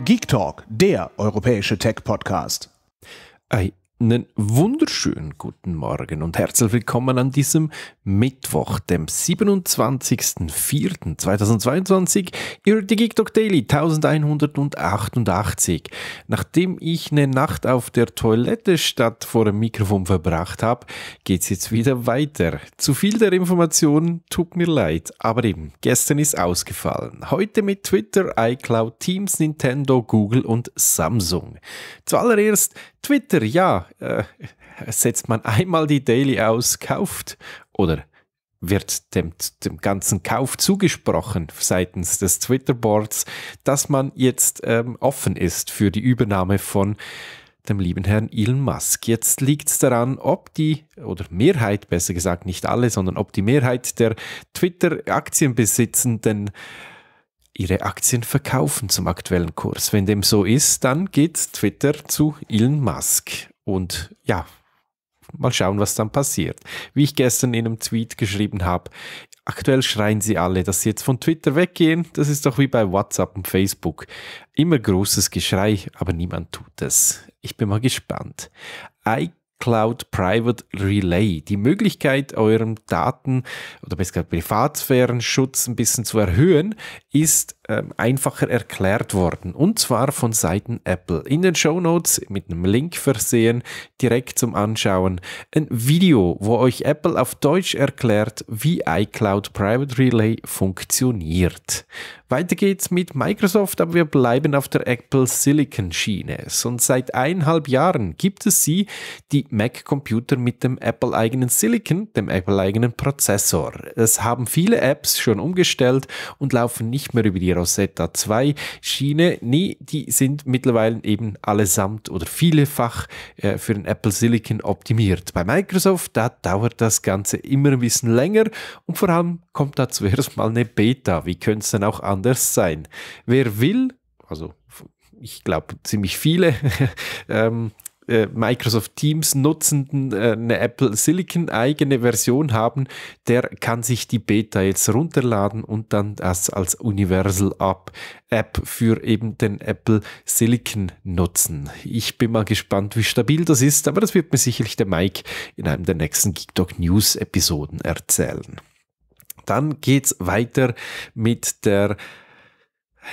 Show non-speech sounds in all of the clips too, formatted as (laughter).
Geek Talk, der europäische Tech-Podcast. Einen wunderschönen guten Morgen und herzlich willkommen an diesem Mittwoch, dem 27.04.2022, Ihr TikTok Daily 1188. Nachdem ich eine Nacht auf der Toilette statt vor dem Mikrofon verbracht habe, geht's jetzt wieder weiter. Zu viel der Informationen tut mir leid, aber eben, gestern ist ausgefallen. Heute mit Twitter, iCloud, Teams, Nintendo, Google und Samsung. Zuallererst Twitter, ja, äh, setzt man einmal die Daily aus, kauft oder wird dem, dem ganzen Kauf zugesprochen seitens des Twitter-Boards, dass man jetzt ähm, offen ist für die Übernahme von dem lieben Herrn Elon Musk. Jetzt liegt es daran, ob die, oder Mehrheit, besser gesagt nicht alle, sondern ob die Mehrheit der Twitter-Aktienbesitzenden ihre Aktien verkaufen zum aktuellen Kurs. Wenn dem so ist, dann geht Twitter zu Elon Musk. Und ja, mal schauen, was dann passiert. Wie ich gestern in einem Tweet geschrieben habe, aktuell schreien sie alle, dass sie jetzt von Twitter weggehen. Das ist doch wie bei WhatsApp und Facebook. Immer großes Geschrei, aber niemand tut es. Ich bin mal gespannt. Cloud Private Relay. Die Möglichkeit, euren Daten oder besser gesagt Privatsphärenschutz ein bisschen zu erhöhen, ist ähm, einfacher erklärt worden. Und zwar von Seiten Apple. In den Show Notes mit einem Link versehen, direkt zum Anschauen. Ein Video, wo euch Apple auf Deutsch erklärt, wie iCloud Private Relay funktioniert. Weiter geht's mit Microsoft, aber wir bleiben auf der Apple Silicon Schiene. Und seit eineinhalb Jahren gibt es sie, die Mac-Computer mit dem Apple-eigenen Silicon, dem Apple-eigenen Prozessor. Es haben viele Apps schon umgestellt und laufen nicht mehr über die Rosetta 2 Schiene. Nee, die sind mittlerweile eben allesamt oder vielefach äh, für den Apple Silicon optimiert. Bei Microsoft, da dauert das Ganze immer ein bisschen länger und vor allem kommt da zuerst mal eine Beta. Wie könnte es denn auch anders sein? Wer will, also ich glaube ziemlich viele, (laughs) ähm, äh, Microsoft Teams Nutzenden äh, eine Apple Silicon eigene Version haben, der kann sich die Beta jetzt runterladen und dann das als Universal App, App für eben den Apple Silicon nutzen. Ich bin mal gespannt, wie stabil das ist, aber das wird mir sicherlich der Mike in einem der nächsten Geekdog News Episoden erzählen. Dann geht's weiter mit der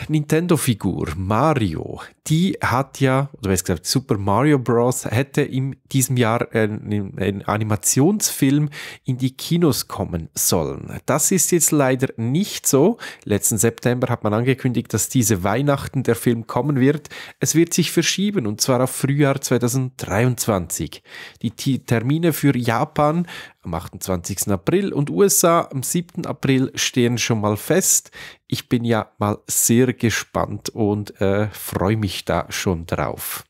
Nintendo-Figur Mario, die hat ja, oder besser gesagt, Super Mario Bros. hätte in diesem Jahr ein, ein, Animationsfilm in die Kinos kommen sollen. Das ist jetzt leider nicht so. Letzten September hat man angekündigt, dass diese Weihnachten der Film kommen wird. Es wird sich verschieben und zwar auf Frühjahr 2023. Die Termine für Japan am 28. April und USA am 7. April stehen schon mal fest. Ich bin ja mal sehr gespannt und äh, freue mich da schon drauf.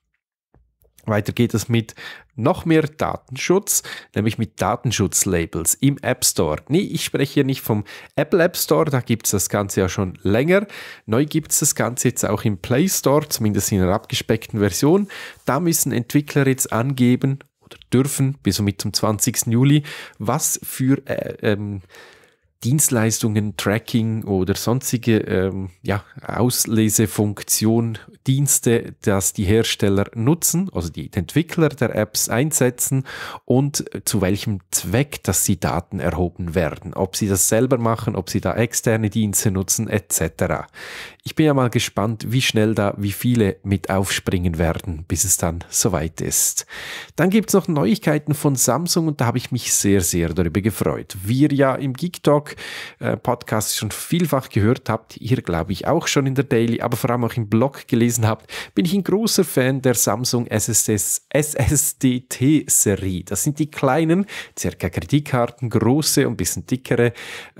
Weiter geht es mit noch mehr Datenschutz, nämlich mit Datenschutzlabels im App Store. Nee, ich spreche hier nicht vom Apple App Store, da gibt es das Ganze ja schon länger. Neu gibt es das Ganze jetzt auch im Play Store, zumindest in einer abgespeckten Version. Da müssen Entwickler jetzt angeben, dürfen bis somit zum 20. Juli, was für äh, ähm, Dienstleistungen, Tracking oder sonstige ähm, ja, Auslesefunktion, Dienste, dass die Hersteller nutzen, also die Entwickler der Apps einsetzen und zu welchem Zweck, dass die Daten erhoben werden. Ob sie das selber machen, ob sie da externe Dienste nutzen, etc. Ich bin ja mal gespannt, wie schnell da, wie viele mit aufspringen werden, bis es dann soweit ist. Dann gibt es noch Neuigkeiten von Samsung und da habe ich mich sehr, sehr darüber gefreut. Wir ja im Geek Talk äh, Podcast schon vielfach gehört habt, ihr glaube ich auch schon in der Daily, aber vor allem auch im Blog gelesen habt, bin ich ein großer Fan der Samsung SSD-T-Serie. Das sind die kleinen, circa Kreditkarten, große und ein bisschen dickere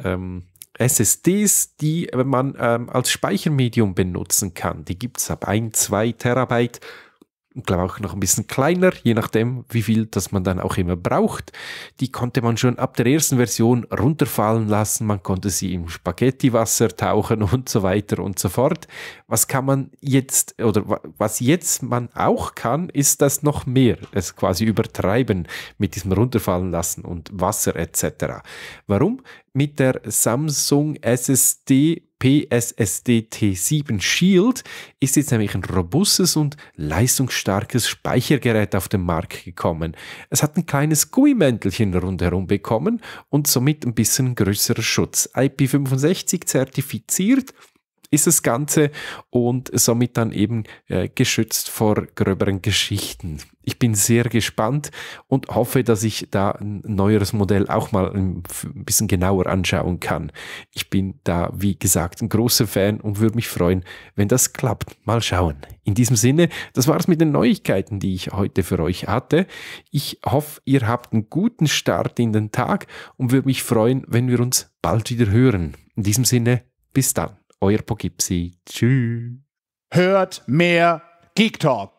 ähm, SSDs, die man ähm, als Speichermedium benutzen kann. Die gibt es ab 1, 2 Terabyte ich glaube auch noch ein bisschen kleiner, je nachdem, wie viel das man dann auch immer braucht. Die konnte man schon ab der ersten Version runterfallen lassen, man konnte sie im Spaghettiwasser tauchen (laughs) und so weiter und so fort. Was kann man jetzt oder was jetzt man auch kann, ist das noch mehr, es quasi übertreiben mit diesem runterfallen lassen und Wasser etc. Warum? Mit der Samsung SSD PSSD T7 Shield ist jetzt nämlich ein robustes und leistungsstarkes Speichergerät auf den Markt gekommen. Es hat ein kleines Gummimäntelchen rundherum bekommen und somit ein bisschen größerer Schutz. IP65 zertifiziert ist das Ganze und somit dann eben äh, geschützt vor gröberen Geschichten. Ich bin sehr gespannt und hoffe, dass ich da ein neueres Modell auch mal ein bisschen genauer anschauen kann. Ich bin da, wie gesagt, ein großer Fan und würde mich freuen, wenn das klappt. Mal schauen. In diesem Sinne, das war es mit den Neuigkeiten, die ich heute für euch hatte. Ich hoffe, ihr habt einen guten Start in den Tag und würde mich freuen, wenn wir uns bald wieder hören. In diesem Sinne, bis dann euer Pogipsi. Tschüss. Hört mehr Geek Talk.